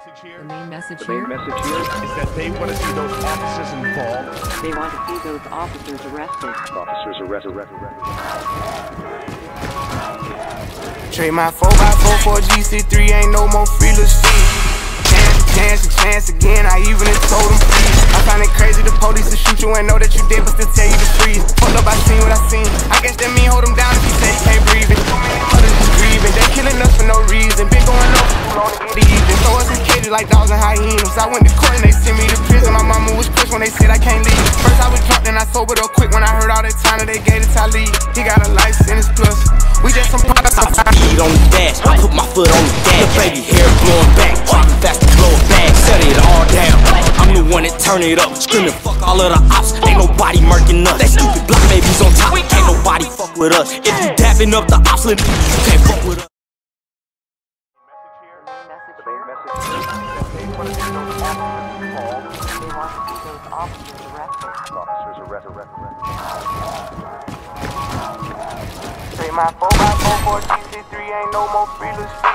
message here The main message The main here. message here, is that they want to see those officers involved. They want to see those officers arrested. officers arrest, arrest, arrest. Trade my 4x4 for a GC3, ain't no more free little shit. Chance, chance, and chance again, I even told them please. I find it crazy the police to shoot you and know that you dead, but still tell you to freeze. Hold up, I seen what I seen. Like dogs and hyenas. I went to court and they sent me to prison. My mama was pushed when they said I can't leave. First I was drunk, then I sobered up quick when I heard all that time that they gave it to Talib. He got a life sentence plus. We just some products. Speed on the dash, I put my foot on the gas. The baby hair blowing back, driving fast to blow it back. Set it all down. I'm the one that turn it up, screaming fuck all of the ops. Ain't nobody murking us. That stupid block babies on top. Can't nobody fuck with us. If you dapping up the ops, you can't fuck with us. The main message is that they want to see those officers involved. They want to see those officers arrested. Officers arrest, arrest, arrest. Trade my 4x4 for a GC3, ain't no more free little shit.